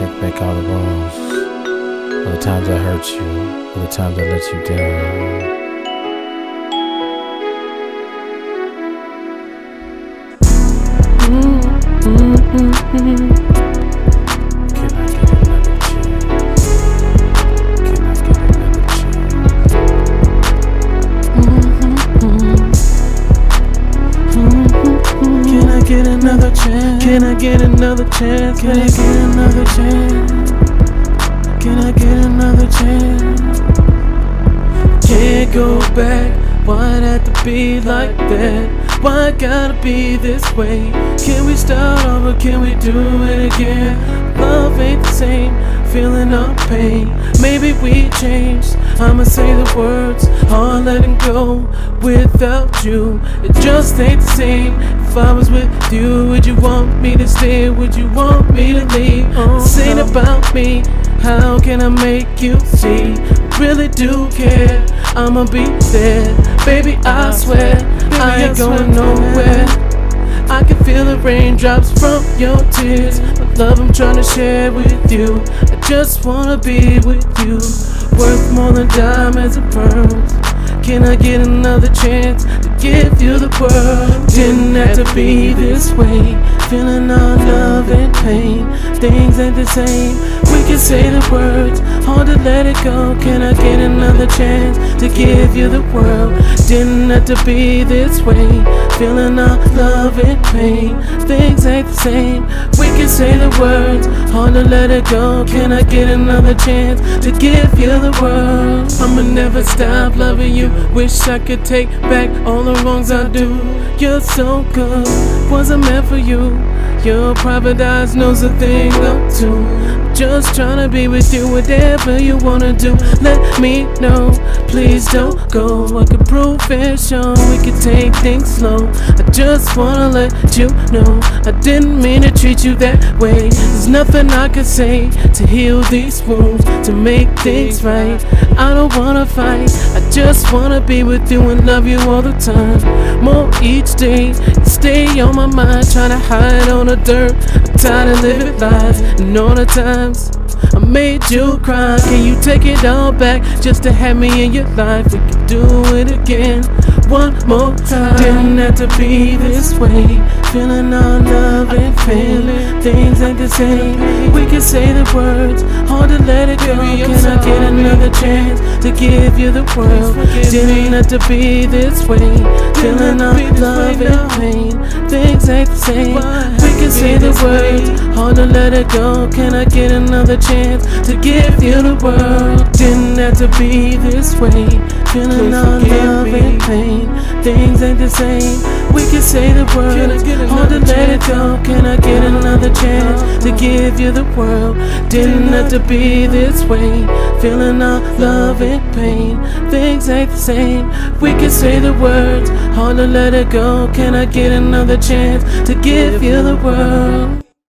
back all the wrongs, all the times I hurt you, all the times I let you down. Can another chance? Can I get another chance? Can I get another chance? Can I get another chance? Can't go back. Why it have to be like that? Why gotta be this way? Can we start over? Can we do it again? Love ain't the same, feeling our pain. Maybe we changed. I'ma say the words, all letting go without you. It just ain't the same. If I was with you, would you want me to stay? Would you want me to leave? This ain't about me. How can I make you see? Really do care. I'ma be there, baby. I swear I ain't going nowhere. I can feel the raindrops from your tears. The love I'm trying to share with you. I just wanna be with you. Worth more than diamonds and pearls. Can I get another chance to give you the world? Didn't have to be this way. Feeling all love and pain. Things ain't the same. We can say the words, hard to let it go. Can I get another chance to give you the world? Didn't have to be this way. Feeling all love and pain. Things ain't the same. We can say the words, hard to let it go. Can I get another chance to give you the world? I'ma never stop loving you. Wish I could take back all the wrongs I do. You're so good, wasn't meant for you. Your private eyes knows a thing or two. Just tryna be with you, whatever you wanna do. Let me know, please don't go. I could prove it, show we could take things slow. I just wanna let you know I didn't mean to treat you that way. There's nothing I could say to heal these wounds, to make things right. I don't wanna fight, I just wanna be with you and love you all the time. More each day, stay on my mind, trying to hide on the dirt. I'm tired of living lies, and all the times I made you cry. Can you take it all back just to have me in your life? We can do it again one more time. Didn't have to be this way. Feeling all love and pain. Things ain't the same. We can say the words, hard to let it go. Can I get another chance to give you the world? Didn't have to be this way. Feeling all love ain't the same. We can say the words, hard to let it go. Can I get another chance to give you the world? Didn't have to be this way. Feeling all love and pain. Things ain't the same. We can say the words, hard to let it go. Can I get another chance to give you the world? Didn't have to be this way. Feeling all love and pain. Things ain't the same. We can say the words, hard to let it go. Can I get another chance to give you the world?